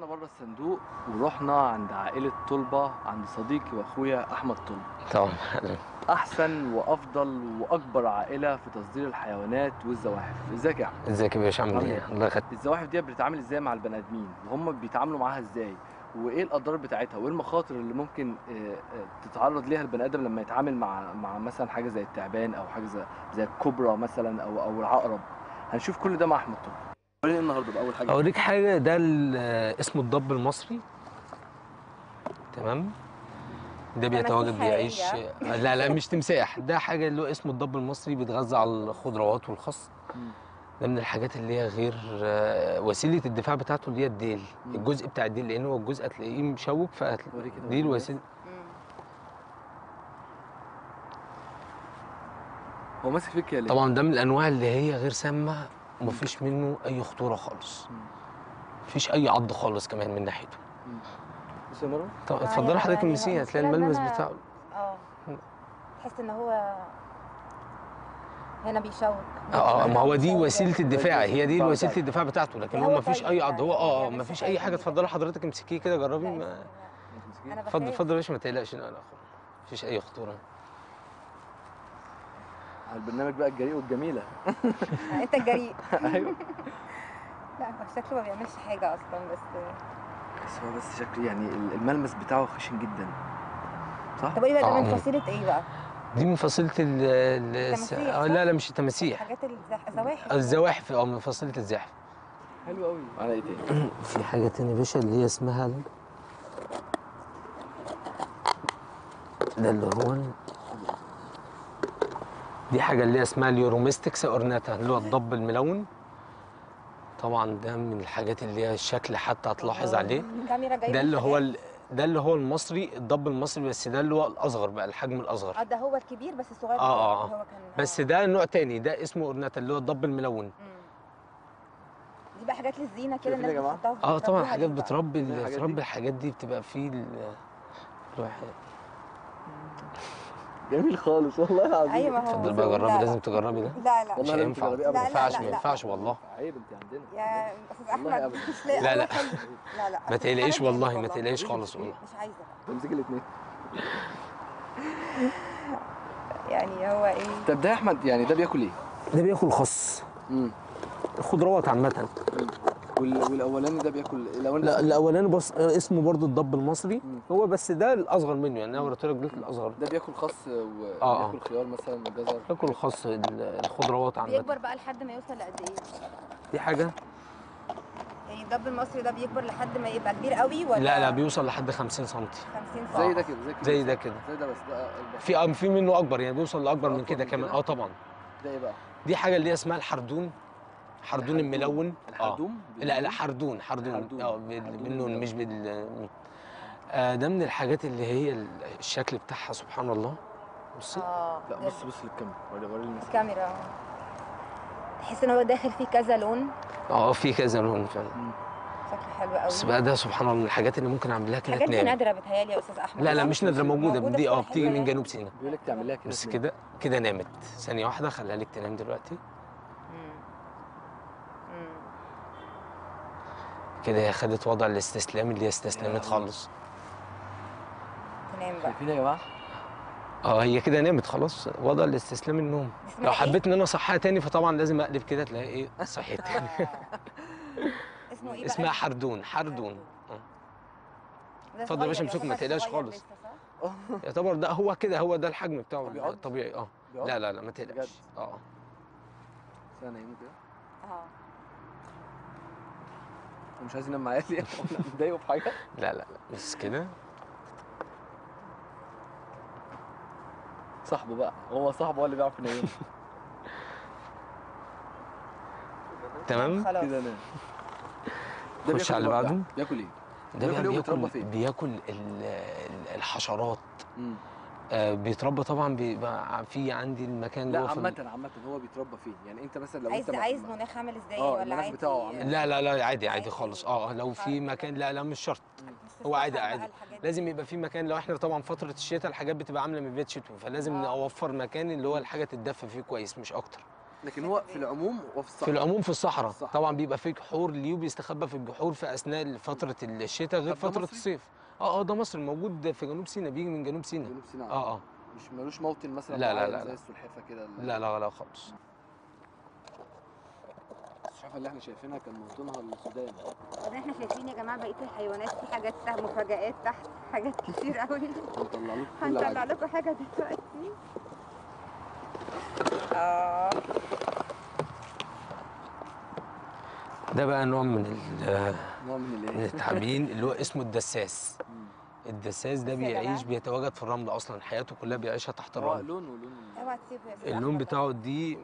إحنا بره الصندوق ورحنا عند عائلة طلبة عند صديقي وأخويا أحمد طلبة. طبعا. أحسن وأفضل وأكبر عائلة في تصدير الحيوانات والزواحف. إزيك يا أحمد؟ إزيك يا باشا؟ عامل إيه؟ الله يخليك. الزواحف دي بتتعامل إزاي مع البني آدمين؟ وهم بيتعاملوا معاها إزاي؟ وإيه الأضرار بتاعتها؟ وإيه المخاطر اللي ممكن آه، آه، تتعرض ليها البني آدم لما يتعامل مع مع مثلا حاجة زي التعبان أو حاجة زي زي الكوبرا مثلا أو أو العقرب؟ هنشوف كل ده مع أحمد طلبة. وريني إيه النهارده بأول حاجة اوريك حاجة ده اسمه الضب المصري تمام ده بيتواجد بيعيش. لا لا مش تمساح ده حاجة اللي هو اسمه الضب المصري بيتغذى على الخضروات والخس مم. ده من الحاجات اللي هي غير وسيلة الدفاع بتاعته اللي هي الديل مم. الجزء بتاع الديل لأن هو الجزء هتلاقيه مشوك فدي الوسيلة. هو ماسك فيك يا ليه؟ طبعا ده من الأنواع اللي هي غير سامة ومفيش منه أي خطورة خالص. مفيش أي عض خالص كمان من ناحيته. بص يا مروه طب آه، اتفضلي يعني- حضرتك يعني المسيه هو هتلاقي الملمس بتاعه. آه. تحس إن هو هنا بيشوك. آه ما هو دي. وسيلة الدفاع. هي دي وسيلة بتاعته. الدفاع بتاعته لكن هو هو ما فيش طيب أي عض هو يعني، آه آه يعني ما بس فيش أي حاجة. اتفضلي حضرتك امسكيه كده جربي. لا، ما أنا اتفضل بخاف. اتفضل يا باشا ما تقلقش لا لا ما فيش أي خطورة. البرنامج بقى الجريء والجميلة آه، انت الجريء أيوه لا هو شكله ما بيعملش حاجة أصلا بس بس هو بس شكله يعني الملمس بتاعه خشن جدا صح؟ طب إيه بقى ده آه، من مم. فصيلة إيه بقى؟ دي من فصيلة ال آه،؟ لا لا مش التماسيح حاجات الزواحف الزواحف آه من فصيلة الزاحف حلو قوي على إيه تاني؟ في حاجة تانية يا باشا اللي هي اسمها ده اللي هو دي حاجة اللي هي اسمها ال Uromastyx ornata اللي هو الضب الملون طبعا ده من الحاجات اللي هي الشكل حتى هتلاحظ عليه جايبة ده اللي هو. ده اللي هو المصري الضب المصري بس ده اللي هو الأصغر بقى الحجم الأصغر آه ده هو الكبير بس الصغير آه، آه، هو كان بس. ده نوع تاني ده اسمه ornata اللي هو الضب الملون مم. دي بقى حاجات للزينة كده الناس؟ بتحطها آه طبعا حاجات؟ بتربي بتربي دي؟ الحاجات دي بتبقى في ال... الواحد جميل خالص والله العظيم. أيوه ما هو اتفضل بقى لا، جربي لا. لازم تجربي ده. لا لا. مش هينفع ما ينفعش لا، ما لا. ينفعش والله. عيب انت عندنا. يا أستاذ أحمد. مش لاقي لا، لا. لا. لا ما تقلقيش والله ما تقلقيش خالص والله. مش عايزة. بقى. تمسك الاثنين. يعني هو إيه؟ طب ده يا أحمد يعني ده بياكل إيه؟ ده بياكل خس. امم خضروات عامة. والأولاني ده بياكل الأولاني لا الأولاني بص آه، اسمه برضو الضب المصري. مم. هو بس ده الأصغر منه يعني أنا وريت لك دول الأصغر. ده بياكل خس آه، آه. وبياكل خيار مثلا وجزر. بياكل ال- الخضروات بيكبر عامة بقى لحد ما يوصل لقد إيه؟ دي حاجة؟ يعني الدب المصري ده بيكبر لحد ما يبقى كبير قوي ولا؟ لا لا بيوصل لحد 50 سم 50 زي سم ده كده زي كده. زي ده كده. زي ده بس ده. في آه، في منه أكبر يعني بيوصل لأكبر من كده كمان؟ آه طبعا. ده إيه بقى؟ دي حاجة اللي هي اسمها الحردون. حردون الحردون. الملون. آه. الحردوم لا لا حردون حردون. حردون. آه بالنون. مش بال آه ده من الحاجات اللي هي ال- الشكل بتاعها سبحان الله. بصي. آه لا بص بص للكاميرا. وري وري الناس الكاميرا. تحس إن هو داخل فيه كذا لون؟ آه في كذا لون فعلا. شكله حلو قوي. بس بقى ده سبحان الله من الحاجات اللي ممكن أعملها كده الحاجات دي تنام. نادرة بتهيالي يا أستاذ أحمد. لا لا؟ مش نادرة موجودة موجودة دي. آه بتيجي من الحلويات. جنوب سيناء. بيقول لك تعمل لها كده بس. كده. كده نامت ثانية واحدة خليها لك تنام دلوقتي مم. مم. كده هي خدت وضع الاستسلام اللي هي استسلمت خالص تنام بقى شايفين يا جماعة؟ آه هي كده نامت خلاص وضع الاستسلام النوم لو؟ حبيت ان أنا اصحيها تاني فطبعا لازم اقلب كده تلاقي إيه صحيت تاني. اسمه إيه بقى؟ اسمها حردون حردون. ده اتفضل يا باشا امسكه، ما تقلقش خالص. يعتبر ده هو كده هو ده الحجم بتاعه طب بيعض؟ الطبيعي آه بيقعد؟ لا لا لا ما؟ تقلقش آه نايمه كده آه مش عايز ينام معايا ليه؟ مضايقه في حاجة؟ لا لا لا بس كده صاحبه بقى هو صاحبه هو اللي بيعرف ينيمه تمام كده نام خش على اللي؟ بعده. بياكل إيه؟ ده بياكل إيه بياكل الحشرات مم. آه بيتربى طبعا بيبقى في عندي المكان لا في ال- عامة عامة هو بيتربى فين؟ يعني أنت مثلا لو عايز أنت عايز مناخ عامل إزاي آه، ولا المناخ عادي بتاعه عامل لا لا لا عادي عادي. خالص آه لو في فرق مكان. لا لا مش شرط هو عادي عادي. لازم يبقى في مكان لو إحنا طبعا فترة الشتاء الحاجات بتبقى عاملة من بيت شتوي فلازم آه. نوفر مكان اللي هو الحاجة تتدفى فيه كويس مش أكتر لكن هو في العموم وفي في الصحراء العموم في الصحراء. طبعا بيبقى في جحور ليه وبيستخبى في الجحور في أثناء فترة الشتاء غير ده فترة؟ الصيف آه آه ده مصر موجود في جنوب سيناء بيجي من جنوب سيناء. جنوب سيناء. آه آه. مش ملوش موطن مثلا لا، لا، لا، زي لا. السلحفاه كده لا لا لا خالص. السلحفاه اللي إحنا شايفينها كان موطنها السودان. بعدين إحنا شايفين يا جماعة بقية الحيوانات في حاجات تحت مفاجآت تحت حاجات كتير قوي هنطلع لكم هنطلع لكم حاجة دلوقتي. آه. ده بقى نوع من ال- نوع من من الايه التعابين اللي هو اسمه الدساس. الدساس ده. بيعيش بيتواجد في الرمل أصلا حياته كلها بيعيشها تحت هو الرمل لونه لونه اللون. بتاعه دي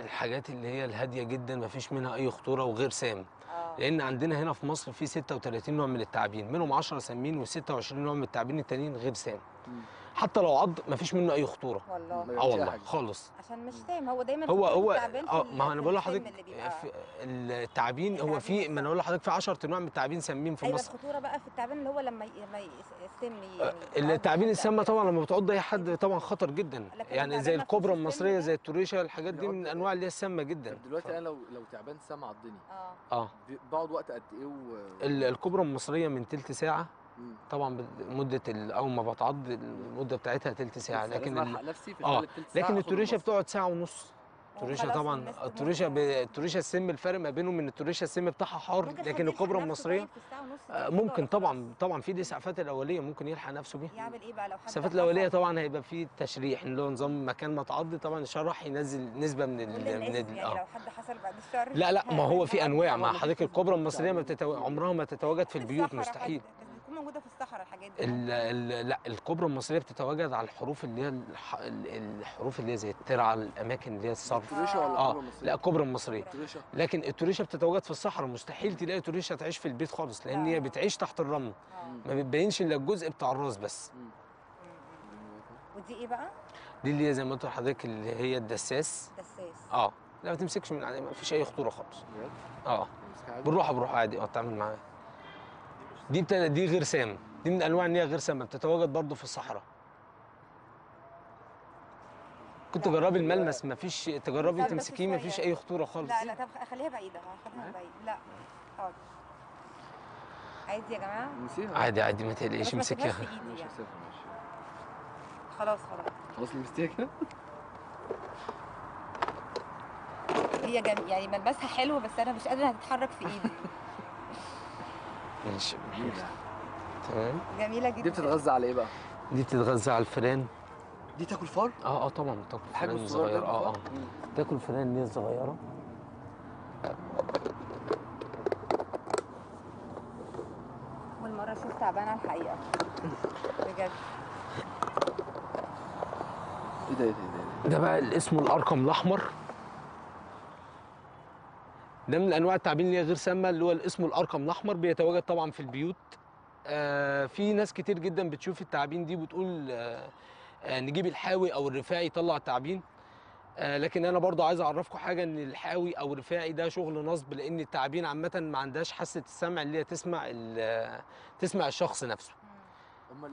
الحاجات اللي هي الهادية جدا ما فيش منها أي خطورة وغير سام آه لأن عندنا هنا في مصر في 36 نوع من التعابين منهم 10 سامين و26 نوع من التعابين التانيين غير سام مم. حتى لو عض ما فيش منه أي خطورة. والله. آه والله. خالص. عشان مش سام هو دايما هو هو آه ما هو أنا بقول لحضرتك في التعابين هو التعابين في ما أنا بقول لحضرتك في 10 انواع من التعابين سامين في أيوه مصر. الخطورة بقى في التعبان اللي هو لما لما السم يعني التعابين يعض السامة. طبعا لما بتعض أي حد طبعا خطر جدا. يعني زي الكوبرا المصرية؟ زي التوريشة الحاجات دي من الانواع اللي هي السامة جدا. طب دلوقتي أنا لو لو تعبان سام عضني. آه. آه. بقعد وقت قد إيه الكوبرا المصرية من تلت ساعة. طبعا مدة أول ما بتعض المدة بتاعتها تلت ساعة لكن نفسي في آه لكن التوريشة. بتقعد ساعة ونص التوريشة طبعا التوريشة ب... التوريشة السم الفرق ما بينهم ان التوريشة السم بتاعها حار لكن الكوبرا المصرية طيب آه، ممكن طبعا؟ طبعا في الاسعافات الأولية ممكن يلحق نفسه بيها يعمل إيه بقى لو حد الاسعافات؟ الأولية طبعا هيبقى في تشريح اللي هو نظام مكان ما تعض طبعا يشرح ينزل نسبة من ال... من ال... يعني آه لو حد حصل بعد الشر لا لا ما هو في أنواع مع ما حضرتك الكوبرا المصرية ما. بتتو... عمرها ما تتواجد في البيوت مستحيل موجودة في الصحراء الحاجات دي ال... ال... لأ الكوبرا المصرية بتتواجد على الحروف اللي هي الح... ال- الحروف اللي هي زي الترعة الأماكن اللي هي الصرف التوريشة ولا آه؟ لأ الكوبرا المصرية لكن التوريشة بتتواجد في الصحراء مستحيل تلاقي توريشة تعيش في البيت خالص لأن هي لا. بتعيش تحت الرمل مم. ما بتبينش إلا الجزء بتاع الراس بس. ودي إيه بقى؟ دي اللي هي زي ما قلت لحضرتك اللي هي الدساس دساس آه لا ما تمسكش من عليه ما فيش أي خطورة خالص بجد؟ آه؟ بالراحه بالراحه عادي آه اتعامل معاها دي بتا... دي غير سام دي من أنواع إن هي غير سامة. بتتواجد برضه في الصحراء. كنت لا. جربي الملمس. ما فيش تجربي تمسكيه ما شوية. فيش أي خطورة خالص. لا لا طب خليها بعيدة. هاخدها بعيد لا. حاضر. عادي يا جماعة؟ عادي عادي ما تقلقيش امسكيها. في إيدي ماشي يعني خلاص خلاص. خلاص لمستيها كده؟ هي جم... يعني ملمسها حلو بس أنا مش قادرة تتحرك في إيدي. ماشي جميلة. تمام جميلة جدا دي بتتغذى على إيه بقى؟ دي بتتغذى على الفئران دي تاكل فار؟ آه آه طبعا بتاكل فئران الصغيرة صغيرة دي آه آه. تاكل فئران اللي هي الصغيره أول مرة أشوف تعبان على الحقيقة بجد إيه ده إيه ده إيه ده؟ بقى اسمه الارقم الأحمر ده من أنواع التعابين اللي هي غير سامة اللي هو اسمه الأرقم الأحمر بيتواجد طبعا في البيوت. آه في ناس كتير جدا بتشوف التعابين دي بتقول آه آه نجيب الحاوي أو الرفاعي يطلع التعابين. آه لكن أنا برضو عايز أعرفكم حاجة إن الحاوي أو الرفاعي ده شغل نصب لأن التعابين عامة ما عندهاش حاسة السمع اللي هي تسمع ال- تسمع الشخص نفسه.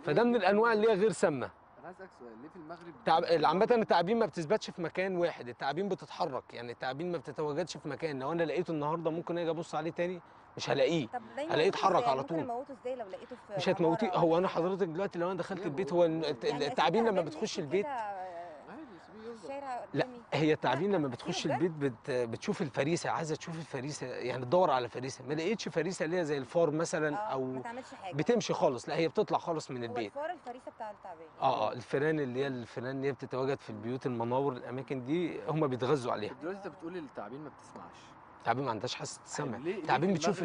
فده من ليه- الأنواع اللي هي غير سامة. أنا عايز أسألك سؤال ليه في المغرب تعب... عامة التعابين ما بتثبتش في مكان واحد، التعابين بتتحرك، يعني التعابين ما بتتواجدش في مكان، لو أنا لقيته النهارده ممكن أجي أبص عليه تاني مش هلاقيه، هلاقيه اتحرك؟ على ممكن طول. أموته إزاي لو لقيته في مش هتموتيه، هو أنا؟ حضرتك دلوقتي لو أنا دخلت البيت هو- يعني التعابين لما بتخش البيت كده عادي سيبيه في يفضل الشارع لا هي التعابين لما بتخش؟ البيت بت... بتشوف الفريسة عايزة تشوف الفريسة يعني تدور على فريسة. ما لقيتش فريسة اللي هي زي الفار مثلا ما أو تعملش حاجة. بتمشي خالص. لا هي بتطلع خالص من البيت. الفار الفريسة بتاع التعبان آه آه الفئران اللي هي الفئران اللي هي بتتواجد في البيوت المناور الأماكن دي هم بيتغذوا عليها. طب دلوقتي أنت بتقول التعابين ما بتسمعش. التعابين ما عندهاش حاسة السمع ليه التعابين في بتشوف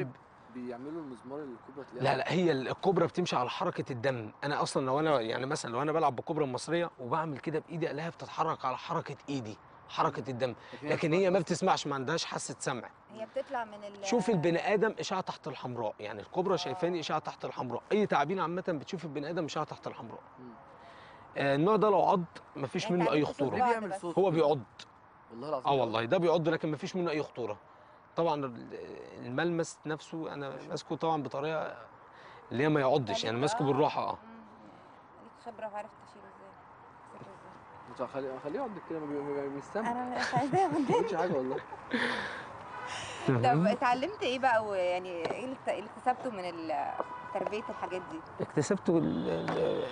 بيعملوا المزمار تلاقيها لا لا هي الكوبرا بتمشي على حركة الدم. أنا أصلا لو أنا يعني مثلا لو أنا بلعب بالكوبرا المصرية وبعمل كده بإيدي ألاقيها بتتحرك على حركة إيدي حركة الدم. لكن هي ما بتسمعش ما عندهاش حاسة سمع. هي بتطلع من ال شوف البني آدم إشعة تحت الحمراء. يعني الكوبرا شايفاني إشعة تحت الحمراء. أي تعابين عامة بتشوف البني آدم إشعة تحت الحمراء. آه النوع ده لو عض ما فيش يعني منه أي خطورة. هو؟ بيعض. والله العظيم آه بيعض. والله ده بيعض لكن ما فيش منه أي خطورة. طبعا ال- الملمس نفسه أنا ماسكه طبعا بطريقة اللي هي ما يعضش يعني ماسكه بالراحة آه. ليك خبرة وعارف تشيله إزاي. تمسكه إزاي مش خليه خليه يقعد كده ما بي- ما بي- مش سامع أنا مش عايزاه ما بيقولش حاجة والله. طب اتعلمت إيه بقى؟ ويعني إيه اللي اكت- اللي اكتسبته من تربية الحاجات دي؟ اكتسبت ال- ال-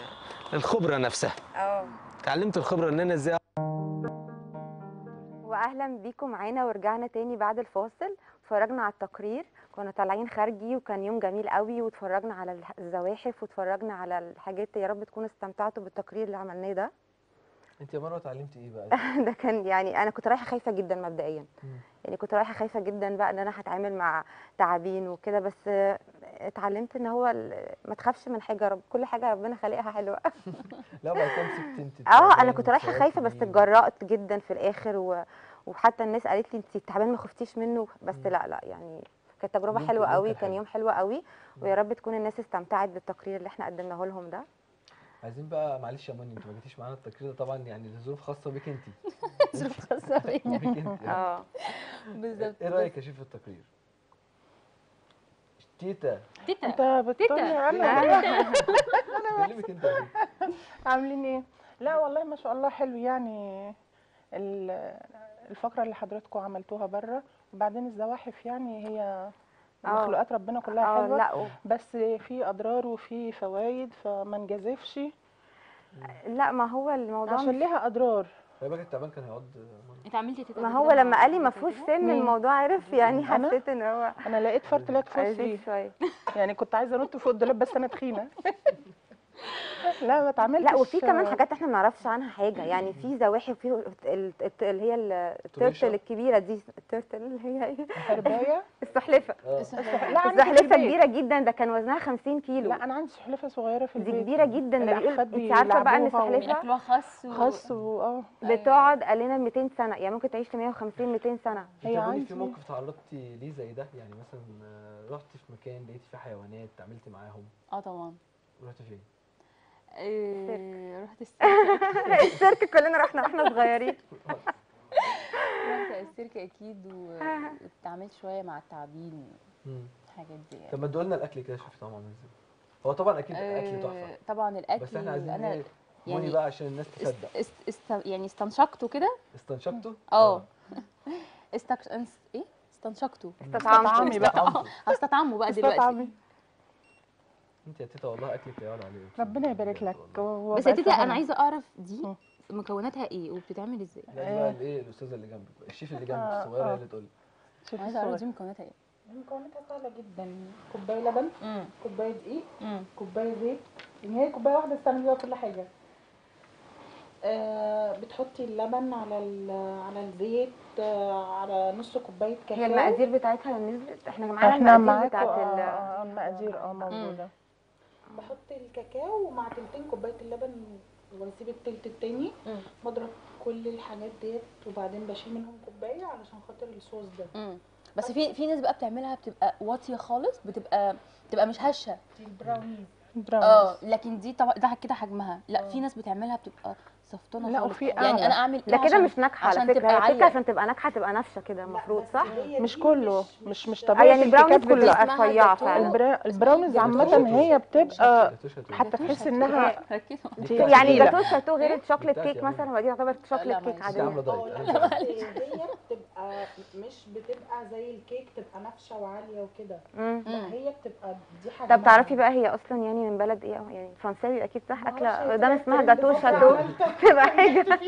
الخبرة نفسها. آه. اتعلمت الخبرة إن أنا إزاي واهلا بيكم معانا ورجعنا تاني بعد الفاصل. اتفرجنا على التقرير كنا طالعين خارجي وكان يوم جميل قوي واتفرجنا على الزواحف واتفرجنا على الحاجات يا رب تكونوا استمتعتوا بالتقرير اللي عملناه ده. أنت يا مروه اتعلمتي إيه بقى؟ ده كان يعني أنا كنت رايحة خايفة جدا مبدئيا. يعني كنت رايحة خايفة جدا بقى إن أنا هتعامل مع تعابين وكده بس اتعلمت إن هو ما تخافش من حاجة رب كل حاجة ربنا خالقها حلوة. لا مسكت أنت آه أنا كنت رايحة خايفة بس اتجرأت جدا في الآخر و... وحتى الناس قالت لي انت التعبان ما خفتيش منه. بس. لا لا يعني كانت تجربة حلوة قوي كان. يوم حلو قوي. ويا رب تكون الناس استمتعت بالتقرير اللي إحنا قدمناه لهم ده. عايزين بقى معلش يا ماني انت ما جيتيش معانا التقرير ده طبعا يعني لظروف خاصة بيك انت ظروف خاصة بيا. بيك انت يعني. آه. بالظبط. إيه رأيك يا شيف في التقرير؟ تيتا. تيتا. انت بتقولي تيتا. أنا كلمك انت. عاملين إيه؟ لا والله ما شاء الله حلو يعني ال- الفقرة اللي حضراتكم عملتوها بره وبعدين الزواحف يعني هي مخلوقات ربنا كلها آه حلوة. لا و- بس في أضرار وفي فوائد فما نجازفش. لا ما هو الموضوع عشان ليها أضرار. خلي بالك التعبان كان هيقعد. انت عملتي ما هو لما قال لي ما فيهوش؟ سن مين؟ الموضوع عرف يعني؟ حسيت إن هو أنا لقيت فرتلات عايزين فوسفي شوية. يعني كنت عايزة أنط فوق الدولاب بس أنا تخينة. لا ما اتعاملتش لا وفي كمان حاجات إحنا ما نعرفش عنها حاجة. يعني في زواحف في ال- الت- اللي هي ال- تونيشا؟ الترتل الكبيرة دي الترتل اللي هي إيه؟ حربايه السلحفه آه. لا عندي في السلحفه البيت. كبيرة جدا ده كان وزنها 50 كيلو. لا أنا عندي سلحفه صغيرة في دي البيت. كبيرة جدا ده بيقول الأحفاد انت عارفة بقى إن اكلوها خس و... خاص واه بتقعد قال لنا 200 سنة يعني ممكن تعيش ل 150 200 سنة. هي عندي- في موقف تعرضتي ليه زي ده؟ يعني مثلا آه، رحتي في مكان لقيتي فيه حيوانات تعاملتي معاهم؟ آه طبعا. رحتي فين؟ إيه، رحت السيرك السيرك كلنا رحنا وإحنا صغيرين. رحت السيرك أكيد واتعاملت شوية مع التعابين. الحاجات دي يعني. طب ما تقول لنا الأكل كده شوفي طعمه عامل إزاي هو طبعا أكيد اكل آه، تحفة. طبعا الأكل بس إحنا عايزين أنا موني يعني بقى عشان الناس. تصدق. است... است... يعني استنشقته كده؟ استنشقته؟ آه. استك... إيه؟ استنشقته استطعمي بقى. هستطعمه بقى دلوقتي. انت يا تيتا والله اكلك لا يعلى عليه ربنا يبارك لك. بس يا تيتا أنا عايزة أعرف دي. مكوناتها إيه وبتتعمل إزاي؟ لا دي بقى الايه الأستاذة اللي جنبك الشيف اللي جنبك آه، الصغيرة هي آه. اللي تقول لي. عايزة أعرف دي مكوناتها إيه. مكوناتها سهلة جدا. كوباية لبن كوباية دقيق كوباية زيت. يعني هي كوباية واحدة تستعملي بيها كل حاجة. آه بتحطي اللبن على ال- على الزيت آه على نص كوباية كاكاو هي المقادير بتاعتها نزلت؟ إحنا معانا المقادير بتاعت ال- المقادير آه موجودة. بحط الكاكاو مع تلتين كوباية اللبن وأسيب التلت التاني. مم. بضرب كل الحاجات ديت وبعدين بشيل منهم كوباية علشان خاطر الصوص ده. امم بس في في ناس بقى بتعملها بتبقى واطية خالص بتبقى بتبقى مش هشة. البراونيز. آه لكن دي طبعا ده كده حجمها. لا في ناس بتعملها بتبقى صفتونه لا، وفي يعني أعلى. أنا أعمل إيه ده كده مش ناجحة على عشان فكرة تبقى. عشان تبقى ناجحة تبقى نافشه كده المفروض صح مش كله مش مش آه طبيعي يعني البراونيز كلها رفيعه جاتو. فعلا البرا... البراونيز جاتوه. عامة هي بتبقى. حتى تحس إنها. يعني. جاتوه جاتوه غير ال chocolate cake مثلا ودي تعتبر لا، chocolate cake عادية مش بتبقى مش بتبقى زي الكيك تبقى نافشة وعالية وكده. لا هي بتبقى دي حاجة طب تعرفي بقى هي أصلا يعني من بلد إيه؟ يعني فرنساوي أكيد صح؟ أكلة ده اسمها جاتوه عملتها. تبقى حاجة.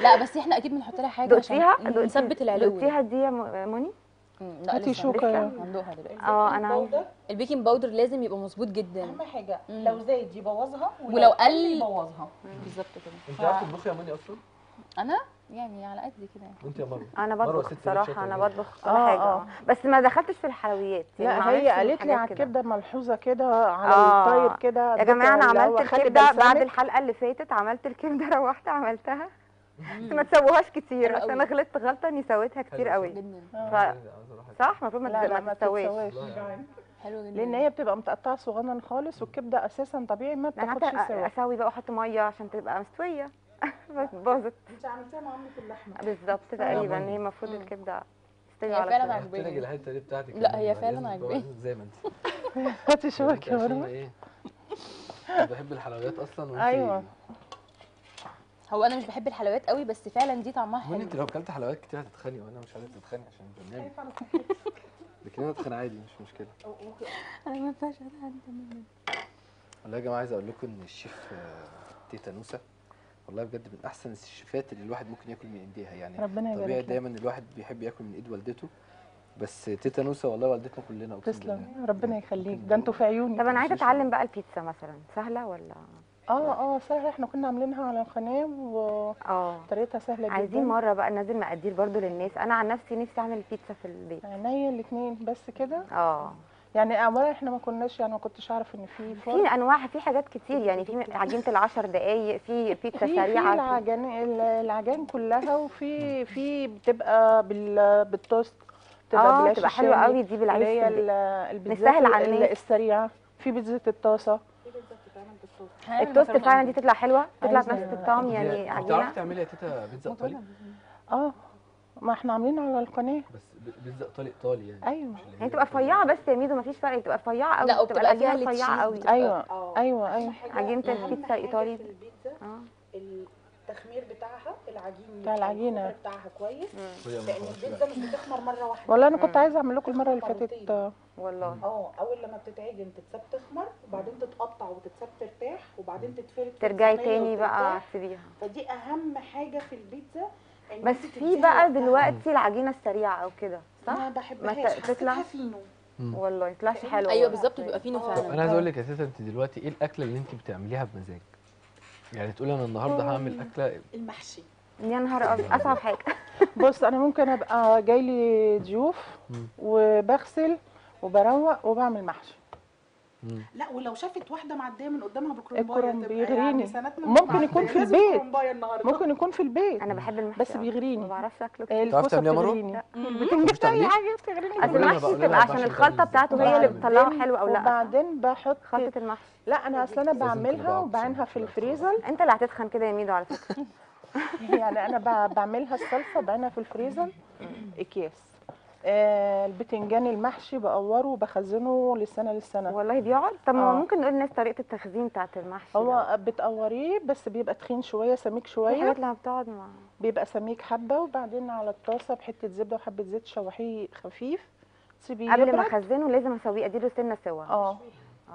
لا بس إحنا أكيد بنحط لها حاجة دقتيها نثبت العلو دقتيها دي يا موني؟ لا. لسه هندوقها دلوقتي. آه أنا ال baking powder ال baking powder لازم يبقى مظبوط جدا. أهم حاجة. لو زاد يبوظها ولو قل يبوظها. بالظبط كده. أنت عارفة تطبخي يا موني أصلا؟ أنا يعني على قد كده يعني وأنت يا مروة أنا بطبخ شاطرة أنا. بطبخ كل آه، حاجة آه. بس ما دخلتش في الحلويات يعني لا ما هي قالت لي على. الكبدة ملحوظة كده على آه. الطاير كده يا جماعة أنا عملت الكبده بعد. الحلقة اللي فاتت عملت الكبدة روحت عملتها بس ما تسووهاش كتير عشان. أنا غلطت غلطة إني سويتها كتير قوي. ف-. صح المفروض ما تتسواش يعني. حلو جدا لأن هي بتبقى متقطعة صغنن خالص والكبدة أساسا طبيعي ما بتاخدش سوا أسوي بقى واحط مية عشان تبقى مستوية بس باظت انت عملتيها مع في اللحمة بالظبط تقريبا. هي المفروض. الكبدة تستوي على فعلا. عجباني. الحتة دي بتاعتك لا، هي فعلا عجباني. زي ما انت هاتي شوكه انت يا إيه أنا بحب الحلويات أصلا وانت أيوة. هو أنا مش بحب الحلويات قوي بس فعلا دي طعمها حلو انت لو أكلت حلويات كتير هتتخني وأنا مش عايزك تتخني عشان البرنامج لكن أنا أتخن عادي مش مشكلة أنا ما ينفعش أتخن تماما والله يا جماعة عايز أقول لكم إن الشيف آه، تيتا نوسة والله بجد من أحسن الشيفات اللي الواحد ممكن ياكل من إيديها. يعني ربنا يبارك طبيعي. دايما الواحد بيحب ياكل من إيد والدته بس تيتا نوسة والله والدتنا كلنا أقسم بالله. تسلم ربنا يخليك. ده أنتوا في عيوني. طب أنا عايزة أتعلم بقى البيتزا مثلا. سهلة ولا؟ آه آه سهلة. إحنا كنا عاملينها على القناه وطريقتها آه. سهلة جدا. عايزين مرة بقى ننزل مقادير برضو للناس. أنا عن نفسي نفسي أعمل البيتزا في البيت. عينيا الاثنين بس كده؟ آه. يعني اولا إحنا ما كناش يعني ما كنتش أعرف إن في في أنواع في حاجات كتير يعني في عجينة العشر دقايق في بيتزا في في سريعه في- العجان العجان كلها وفي في بتبقى بال بالتوست بتبقى آه بالعيش تبقى حلوة قوي دي بالعيش اللي هي نسهل على ال- الناس. السريعة. في بيتزا الطاسة. التوست فعلا. دي تطلع حلوة تطلع بنفس الطعم يعني بتعرفي عجينة. تعملي يا تيتا بيتزا إيطالي؟ آه. ما إحنا عاملين على القناة. بس بيتزا ايطالي ايطالي يعني. أيوه. هي تبقى رفيعه بس يا ميدو مفيش فرق تبقى رفيعه قوي لا تبقى وبتبقى العجينه رفيعه قوي أيوه أه. أيوه أيوه. عجينة أهم البيتزا. في البيتزا أه. التخمير بتاعها العجين بتاع العجينة. الخمر بتاعها كويس لأن البيتزا مش بتخمر مرة واحدة. والله أنا كنت عايزة أعمل لكم المرة اللي فاتت والله. أه أول لما بتتعجن تتساب تخمر وبعدين تتقطع وتتساب ترتاح وبعدين تتفرد ترجعي تاني بقى. تسيبيها. فدي أهم حاجة في البيتزا بس أنت في بقى. دلوقتي العجينة السريعة أو كده صح ما ما بحبهاش تطلع؟ فينو والله ما يطلعش حلو أيوه. بالظبط بيبقى فيه آه. فعلا طب أنا عايز أقول لك يا تيتا أنت دلوقتي إيه الأكلة اللي أنت بتعمليها بمزاج يعني تقولي أنا النهارده هعمل أكلة المحشي يا نهار أبيض أصعب حاجة بص أنا ممكن أبقى جاي لي ضيوف. وبغسل وبروق وبعمل محشي مم. لا ولو شافت واحدة معدية من قدامها بكرومبايه بيغريني. يعني سنتنا ممكن. يكون في البيت. ممكن يكون في البيت أنا بحب المحشي بس. بيغريني. ما بعرفش أكله كتير. تعرفي الكوسه تعمليها مرة؟ بتغريني مش تعمليه؟ حاجة بتغريني أصل المحشي بتبقى عشان الخلطة؟ بتاعته هي اللي. بتطلعه حلو أو لا؟ وبعدين بحط خلطة المحشي لا أنا أصل أنا بعملها وبعينها في الفريزر أنت اللي هتتخن كده يا ميدو على فكرة يعني أنا بعملها الصلصة بعينها في الفريزر أكياس البتنجان المحشي بقوره وبخزنه للسنه للسنه والله بيقعد طب ما آه. ممكن نقول للناس طريقة التخزين بتاعت المحشي هو بتقوريه بس بيبقى تخين شوية سميك شوية. حاجات لما بتقعد مع بيبقى سميك حبة وبعدين على الطاسة بحتة زبدة وحبة زيت شوحيه خفيف تسيبيه قبل ما أخزنه لازم أسويه أديله سنة سوا. آه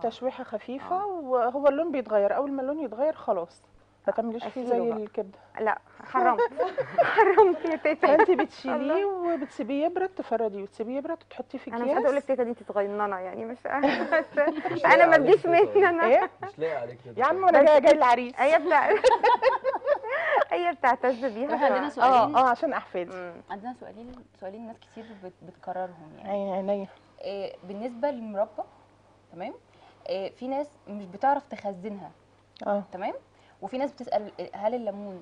تشويحة خفيفة وهو اللون بيتغير. أول ما اللون يتغير خلاص. ما تعمليش فيه زي. الكبده لا حرمت حرمت يا تيتا فانت بتشيليه وبتسيبيه يبرد تفرديه وتسيبيه يبرد وتحطيه في أنا مش أقول لك تيتا دي انت صغننة يعني مش أنا ما تجيش مني أنا. إيه؟ مش لاقي عليك يا عم أنا جاية جاي العريس. هي بتاع هي بتعتز بيها. إحنا عندنا ف- سؤالين. آه آه عشان أحفادي. عندنا سؤالين سؤالين ناس كتير بت- بتكررهم يعني. عيني عينيا إيه بالنسبة للمربى تمام؟ إيه في ناس مش بتعرف تخزنها آه. تمام؟ وفي ناس بتسأل هل الليمون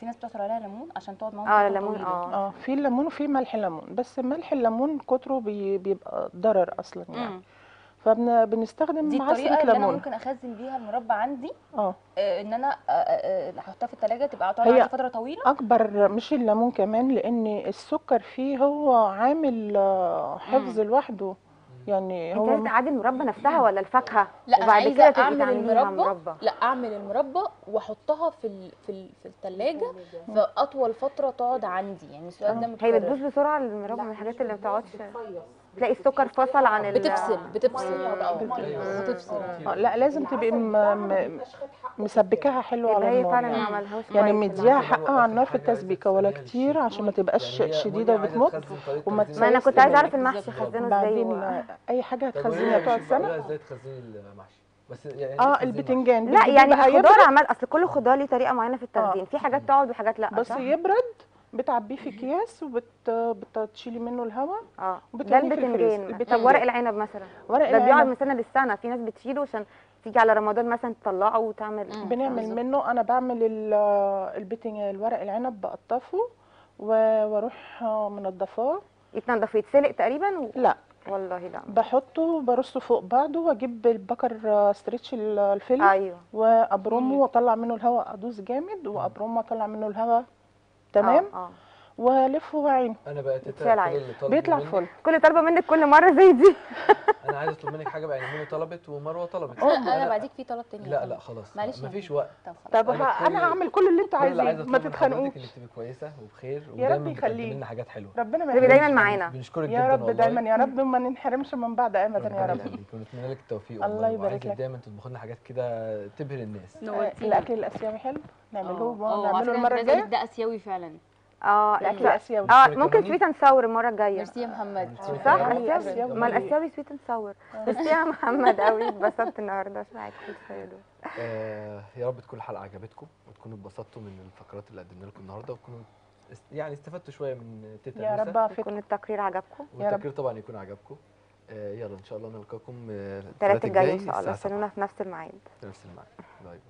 في ناس بتعصر عليها ليمون عشان تقعد معاهم آه الليمون. آه آه. في الليمون وفي ملح الليمون بس ملح الليمون كتره بي بيبقى ضرر أصلا يعني. مم. فبنستخدم دي عصرة الطريقة اللي أنا ليمون. ممكن أخزن بيها المربى عندي. آه. آه، إن أنا آه، آه، أحطها في الثلاجه تبقى تقعد هي عندي فترة طويلة. أكبر مش الليمون كمان لأن السكر فيه هو عامل حفظ لوحده. يعني انت هو عايزه تعادل المربى نفسها ولا الفاكهة؟ لا وبعد عايزة كده أعمل المربى مربى. لا أعمل المربى وأحطها في ال... في ال... في الثلاجه فاطول فترة تقعد عندي يعني السؤال ده هي بتبوظ بسرعة المربى من الحاجات اللي ما بتقعدش؟ تلاقي السكر فصل عن ال بتفصل بتفصل. آه. بتفصل. آه، لا لازم تبقي م- م- مسبكاها حلو على هي النار. فعلا ما يعني. عملهاش يعني مديها المعجن. حقها على النار في التسبيكة ولا كتير عشان ما تبقاش شديدة وبتمط وما ما أنا كنت عايزة أعرف. المحشي خزنه إزاي بعدين. آه، أي حاجة هتخزنيها تقعد سنة؟ إزاي تخزني المحشي؟ بس يعني آه البتنجان. لا يعني الخضار عمال أصل كل خضار ليه طريقة معينة في التخزين. في حاجات تقعد وحاجات لا بس صح؟ يبرد بتعبيه في اكياس وبتشيلي منه الهواء. آه. ده. البتنجان طب. ورق العنب مثلا. ورق ده بيقعد من سنه للسنة. في ناس بتشيله عشان تيجي على رمضان مثلا تطلعه وتعمل. مم. بنعمل. منه. أنا بعمل ال- البتنجان الورق العنب بقطفه وأروح منضفاه. يتنضف ويتسلق تقريبا و... لا. والله لا. بحطه برصه فوق بعضه وأجيب البكر ستريتش ال- الفيلم أيوه. وأبرمه وأطلع منه الهواء أدوس جامد وأبرمه وأطلع منه الهواء تمام آه, آه. والف وعين. أنا تيتا كل عادي. اللي طلب بيطلع فل. كل طالبه منك كل مرة زي دي. أنا عايز أطلب منك حاجة بقى يعني طلبت ومروة طلبت. أنا بعديك في طلب تاني. لا لا خلاص. معلش. يا مفيش. وقت. طب أنا أنا كل- هعمل كل اللي أنتوا كل اللي عايز عايزينه. ما تتخانقوش إنك تبقي كويسة وبخير يا ودايما رب بتقدمي. لنا حاجات حلوة. ربنا ما دايما معانا. بنشكرك يا جدا رب والله. دايما يا رب ما ننحرمش من بعض ابدا يا ربنا رب. يخليك. ونتمنى لك التوفيق الله والله يبارك لك. دايما تطبخي لنا حاجات كده تبهر الناس. نورتينا. الأكل الآسيوي حلو. نعمله نعمله المرة أنا الجاية. ده آسيوي فعلا. آه الاكل لا. الاسيوي آه ممكن. sweet and sour المره الجايه ميرسي يا محمد. ميرسي. صح. اسيوي. ما الاسيوي sweet and sour ميرسي يا محمد قوي اتبسطت النهارده. معاك؟ في الفيديو آه يا رب تكون الحلقة عجبتكم وتكونوا اتبسطتوا من الفقرات اللي قدمنا لكم النهارده وتكونوا يعني استفدتوا شوية من تيتا يا. رب يكون التقرير عجبكم. والتقرير طبعا يكون عجبكم. آه يلا إن شاء الله نلقاكم آه، الثلاث الجاي إن شاء الله. استنونا في نفس الميعاد. 7 نفس الميعاد. باي باي.